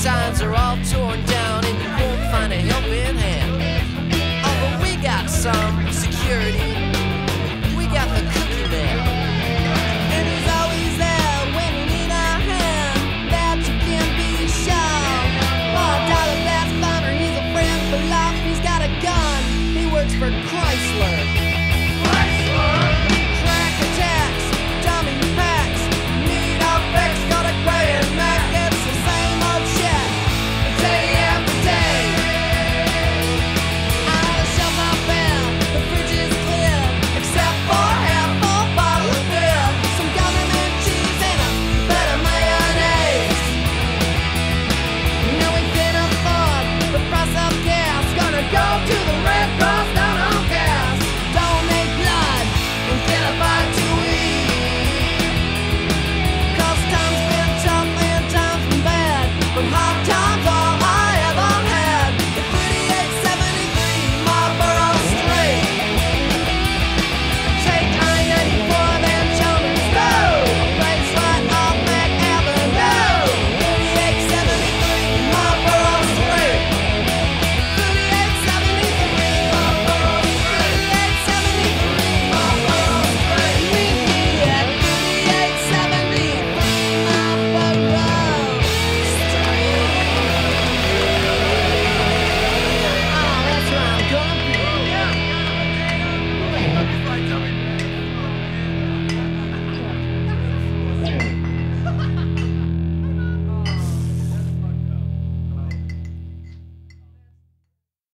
signs are all torn